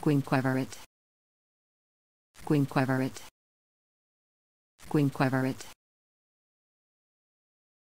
Quinqueverit. Quinqueverit. Quinqueverit.